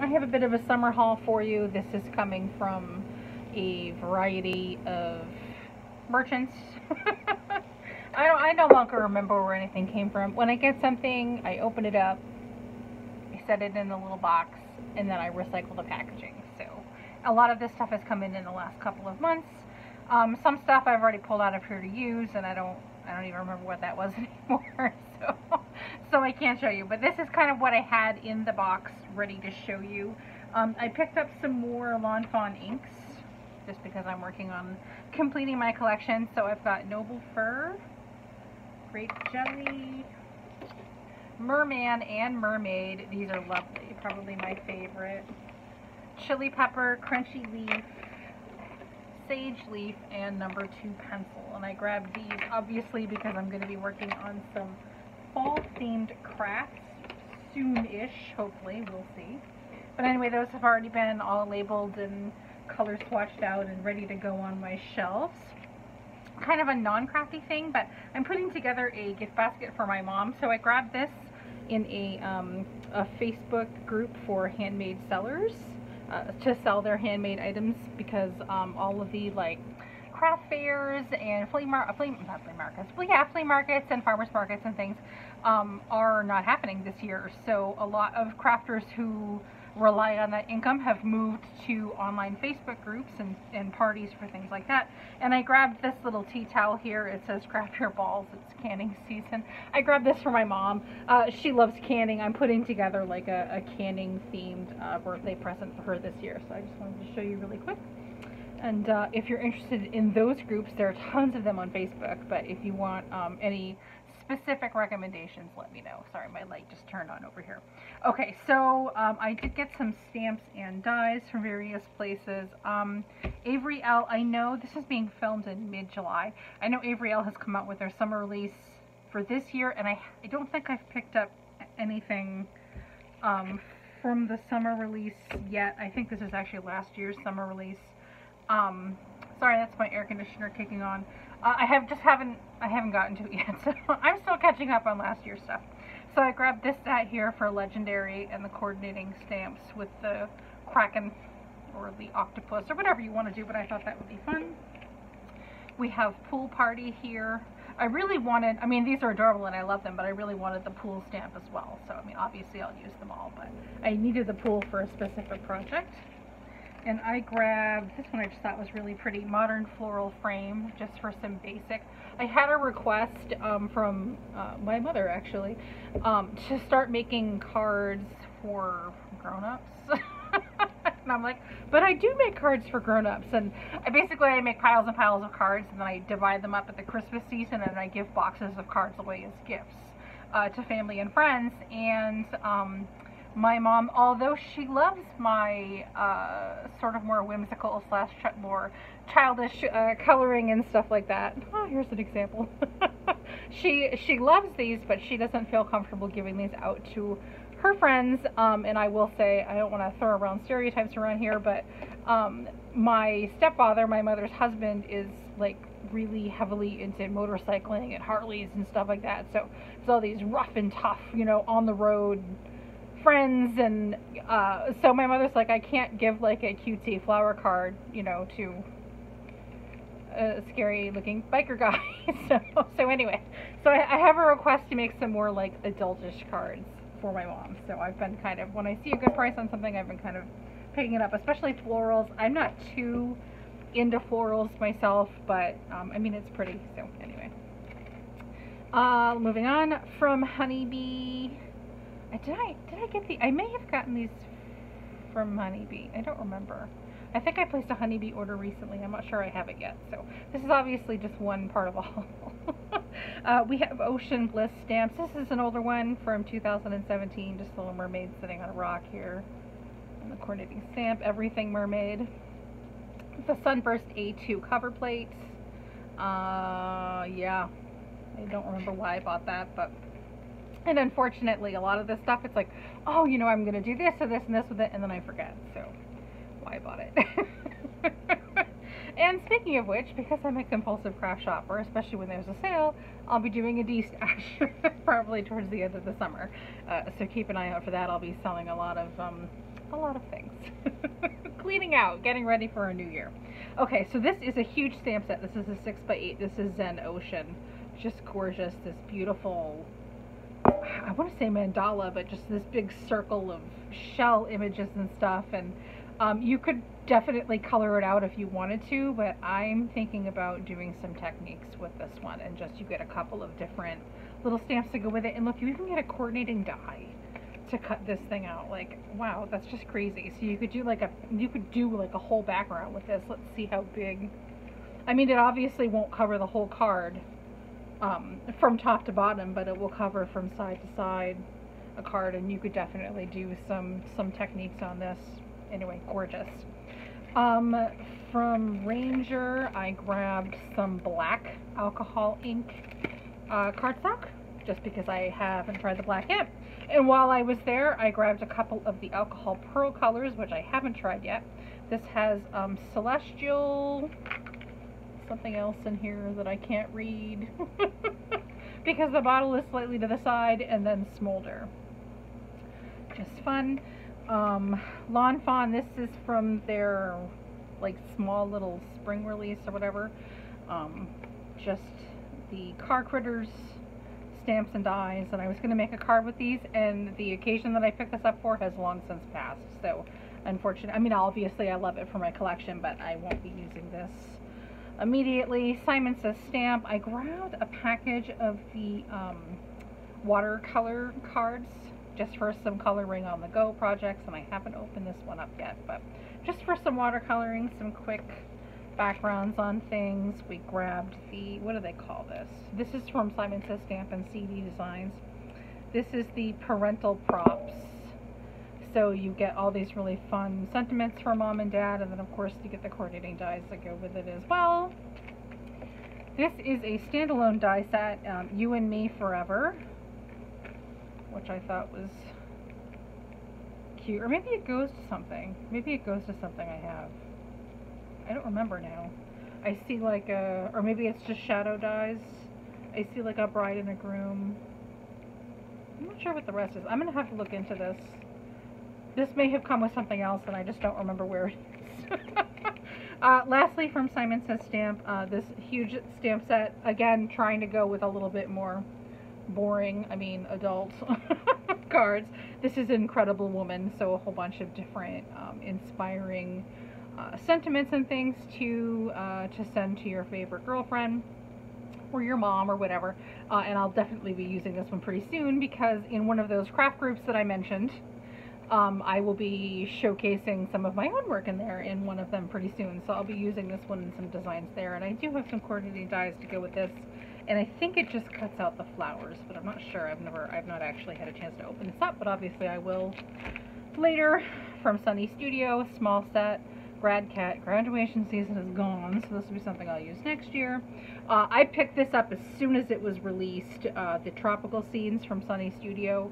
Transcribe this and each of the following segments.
I have a bit of a summer haul for you. This is coming from a variety of merchants. I don't I no longer remember where anything came from. When I get something, I open it up, I set it in the little box, and then I recycle the packaging. So a lot of this stuff has come in in the last couple of months. Um, some stuff I've already pulled out of here to use, and I don't I don't even remember what that was anymore. So so I can't show you. But this is kind of what I had in the box ready to show you. Um, I picked up some more Lawn Fawn inks just because I'm working on completing my collection. So I've got Noble Fir, Grape Jelly, Merman and Mermaid. These are lovely, probably my favorite. Chili Pepper, Crunchy Leaf, Sage Leaf, and number two pencil. And I grabbed these obviously because I'm going to be working on some themed crafts soon-ish, hopefully, we'll see. But anyway, those have already been all labeled and color swatched out and ready to go on my shelves. Kind of a non-crafty thing, but I'm putting together a gift basket for my mom. So I grabbed this in a, um, a Facebook group for handmade sellers uh, to sell their handmade items because um, all of the like craft fairs and flea, mar- flea, not flea markets, but yeah, flea markets and farmers markets and things um, are not happening this year. So a lot of crafters who rely on that income have moved to online Facebook groups and, and parties for things like that. And I grabbed this little tea towel here. It says craft your balls. It's canning season. I grabbed this for my mom. Uh, she loves canning. I'm putting together like a, a canning themed uh, birthday present for her this year. So I just wanted to show you really quick. And uh, if you're interested in those groups, there are tons of them on Facebook. But if you want um, any specific recommendations, let me know. Sorry, my light just turned on over here. Okay, so um, I did get some stamps and dies from various places. Um, Avery Elle, I know this is being filmed in mid-July. I know Avery Elle has come out with their summer release for this year, and I, I don't think I've picked up anything um, from the summer release yet. I think this is actually last year's summer release. Um, sorry, that's my air conditioner kicking on. Uh, I have just haven't I haven't gotten to it yet, so I'm still catching up on last year's stuff. So I grabbed this set here for Legendary and the coordinating stamps with the Kraken or the octopus or whatever you want to do, but I thought that would be fun. We have Pool Party here. I really wanted, I mean, these are adorable and I love them, but I really wanted the pool stamp as well. So, I mean, obviously I'll use them all, but I needed the pool for a specific project and I grabbed this one I just thought was really pretty modern floral frame just for some basic. I had a request um, from uh, my mother actually um, to start making cards for grown-ups. And I'm like but I do make cards for grown-ups. And I basically I make piles and piles of cards and then I divide them up at the Christmas season and I give boxes of cards away as gifts uh, to family and friends. And um, my mom, although she loves my uh, sort of more whimsical slash more childish uh, coloring and stuff like that. Oh, here's an example. she she loves these, but she doesn't feel comfortable giving these out to her friends. Um, and I will say, I don't want to throw around stereotypes around here, but um, my stepfather, my mother's husband, is like really heavily into motorcycling and Harleys and stuff like that. So it's all these rough and tough, you know, on the road friends and uh, so my mother's like I can't give like a cutesy flower card you know to a scary looking biker guy. So so anyway so I, I, have a request to make some more like adultish cards for my mom. So I've been kind of when I see a good price on something I've been kind of picking it up especially florals. I'm not too into florals myself but um, I mean it's pretty so anyway. Uh, moving on from Honeybee did I did I get the? I may have gotten these from Honeybee. I don't remember. I think I placed a Honeybee order recently. I'm not sure I have it yet. So this is obviously just one part of a haul. uh, we have Ocean Bliss stamps. This is an older one from 2017. Just a little mermaid sitting on a rock here. And the coordinating stamp. Everything Mermaid. The Sunburst A2 cover plate. Uh, yeah. I don't remember why I bought that, but and unfortunately, a lot of this stuff, it's like, oh, you know, I'm going to do this or this and this with it, and then I forget. So, why I bought it. and speaking of which, because I'm a compulsive craft shopper, especially when there's a sale, I'll be doing a de-stash probably towards the end of the summer. Uh, so keep an eye out for that. I'll be selling a lot of um, a lot of things. Cleaning out, getting ready for a new year. Okay, so this is a huge stamp set. This is a 6x8. This is Zen Ocean. Just gorgeous. This beautiful, I want to say mandala, but just this big circle of shell images and stuff. And um, you could definitely color it out if you wanted to, but I'm thinking about doing some techniques with this one. And just you get a couple of different little stamps to go with it. And look, you even get a coordinating die to cut this thing out. Like, wow, that's just crazy. So you could do like a, you could do like a whole background with this. Let's see how big. I mean, it obviously won't cover the whole card um, from top to bottom, but it will cover from side to side a card, and you could definitely do some some techniques on this. Anyway, gorgeous. Um, from Ranger, I grabbed some black alcohol ink uh, cardstock, just because I haven't tried the black yet. And while I was there, I grabbed a couple of the Alcohol Pearl colors, which I haven't tried yet. This has um, Celestial, something else in here that I can't read, because the bottle is slightly to the side, and then Smolder. Just fun. Um, Lawn Fawn, this is from their like small little spring release or whatever. Um, just the Car Critters stamps and dies, and I was going to make a card with these, and the occasion that I picked this up for has long since passed. So, unfortunately, I mean, obviously I love it for my collection, but I won't be using this immediately. Simon Says Stamp. I grabbed a package of the um, watercolor cards just for some coloring on the go projects, and I haven't opened this one up yet, but just for some watercoloring, some quick backgrounds on things. We grabbed the, what do they call this? This is from Simon Says Stamp and CD Designs. This is the parental props. So you get all these really fun sentiments for mom and dad, and then of course you get the coordinating dies that go with it as well. This is a standalone die set, um, You and Me Forever, which I thought was cute. Or maybe it goes to something. Maybe it goes to something I have. I don't remember now. I see like a, or maybe it's just shadow dies. I see like a bride and a groom. I'm not sure what the rest is. I'm going to have to look into this. This may have come with something else and I just don't remember where it is. uh, lastly, from Simon Says Stamp, uh, this huge stamp set. Again, trying to go with a little bit more boring, I mean adult cards. This is Incredible Woman, so a whole bunch of different um, inspiring uh, sentiments and things to uh, to send to your favorite girlfriend or your mom or whatever. Uh, and I'll definitely be using this one pretty soon because in one of those craft groups that I mentioned, um, I will be showcasing some of my own work in there in one of them pretty soon. So I'll be using this one in some designs there. And I do have some coordinating dies to go with this. And I think it just cuts out the flowers, but I'm not sure. I've never, I've not actually had a chance to open this up, but obviously I will later from Sunny Studio, small set. Grad Cat graduation season is gone, so this will be something I'll use next year. Uh, I picked this up as soon as it was released, uh, the Tropical Scenes from Sunny Studio.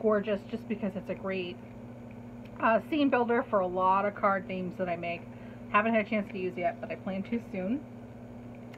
Gorgeous, just because it's a great uh, scene builder for a lot of card themes that I make. Haven't had a chance to use yet, but I plan to soon.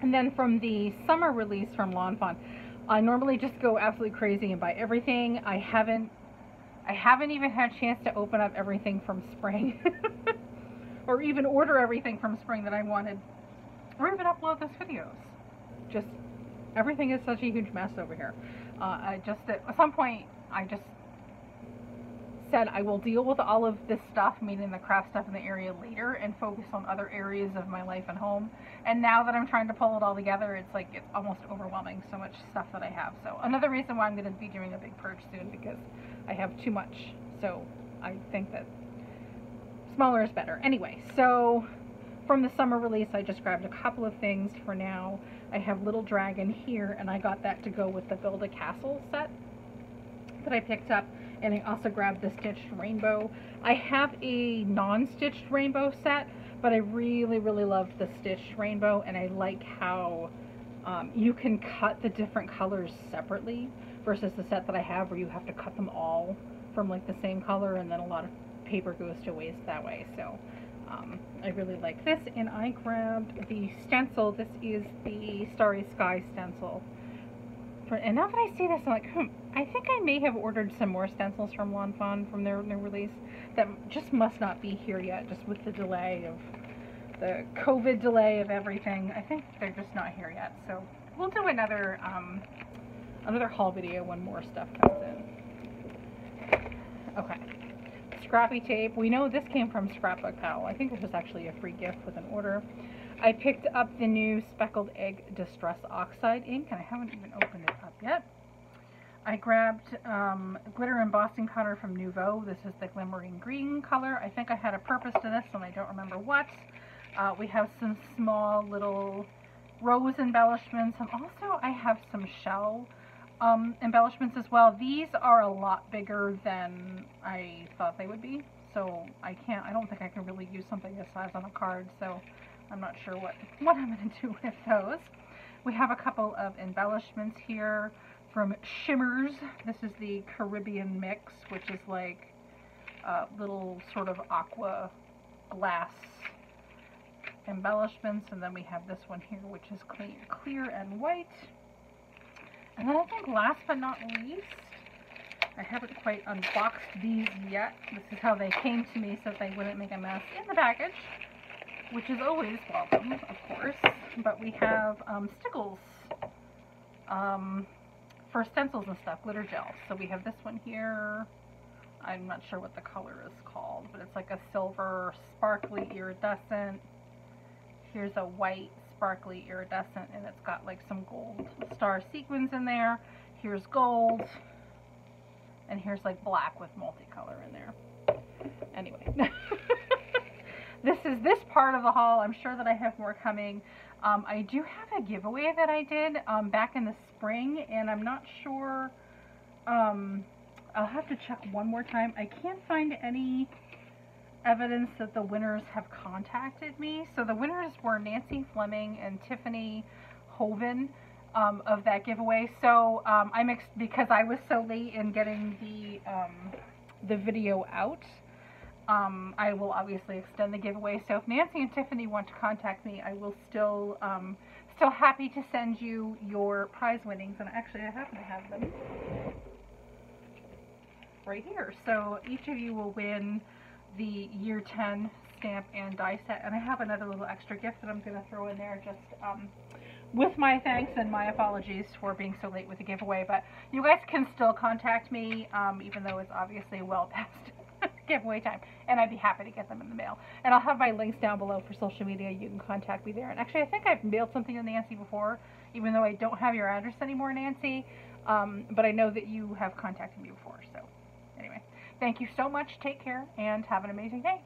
And then from the summer release from Lawn Fawn, I normally just go absolutely crazy and buy everything. I haven't I haven't even had a chance to open up everything from spring. or even order everything from spring that I wanted, or even upload those videos. Just everything is such a huge mess over here. Uh, I just at some point I just said I will deal with all of this stuff, meaning the craft stuff in the area later, and focus on other areas of my life and home. And now that I'm trying to pull it all together, it's like it's almost overwhelming so much stuff that I have. So another reason why I'm going to be doing a big purge soon because I have too much. So I think that smaller is better. Anyway, so from the summer release, I just grabbed a couple of things for now. I have Little Dragon here, and I got that to go with the Build a Castle set that I picked up. And I also grabbed the Stitched Rainbow. I have a non-stitched rainbow set, but I really, really love the Stitched Rainbow, and I like how um, you can cut the different colors separately versus the set that I have where you have to cut them all from like the same color and then a lot of paper goes to waste that way. So Um, I really like this, and I grabbed the stencil. This is the Starry Sky stencil. And now that I see this, I'm like, hmm, I think I may have ordered some more stencils from Lawn Fawn from their new release that just must not be here yet, just with the delay of the COVID delay of everything. I think they're just not here yet. So we'll do another um, another haul video when more stuff comes in. Okay. Scrappy tape. We know this came from Scrapbook Pal. I think this was actually a free gift with an order. I picked up the new Speckled Egg Distress Oxide ink, and I haven't even opened it up yet. I grabbed um, glitter embossing powder from Nuvo. This is the glimmering green color. I think I had a purpose to this, and I don't remember what. Uh, we have some small little rose embellishments, and also I have some shell um, embellishments as well. These are a lot bigger than I thought they would be, so I can't, I don't think I can really use something this size on a card, so I'm not sure what, what I'm going to do with those. We have a couple of embellishments here from Shimmers. This is the Caribbean Mix, which is like a little sort of aqua glass embellishments. And then we have this one here, which is clean, clear and white. And then I think last but not least, I haven't quite unboxed these yet. This is how they came to me so they wouldn't make a mess in the package, which is always welcome, of course. But we have um, Stickles um, for stencils and stuff, glitter gels. So we have this one here. I'm not sure what the color is called, but it's like a silver sparkly iridescent. Here's a white sparkly iridescent and it's got like some gold star sequins in there. Here's gold. And here's like black with multicolor in there. Anyway. this is this part of the haul. I'm sure that I have more coming. Um, I do have a giveaway that I did um, back in the spring and I'm not sure. Um, I'll have to check one more time. I can't find any evidence that the winners have contacted me. So the winners were Nancy Fleming and Tiffany Hoven um, of that giveaway. So um, I'm because I was so late in getting the um, the video out. Um, I will obviously extend the giveaway. So if Nancy and Tiffany want to contact me, I will still um, still happy to send you your prize winnings. And actually, I happen to have them right here. So each of you will win the year 10 stamp and die set. And I have another little extra gift that I'm going to throw in there just um, with my thanks and my apologies for being so late with the giveaway. But you guys can still contact me, um, even though it's obviously well past giveaway time. And I'd be happy to get them in the mail. And I'll have my links down below for social media. You can contact me there. And actually, I think I've mailed something to Nancy before, even though I don't have your address anymore, Nancy. Um, but I know that you have contacted me before. So anyway. Thank you so much. Take care and have an amazing day.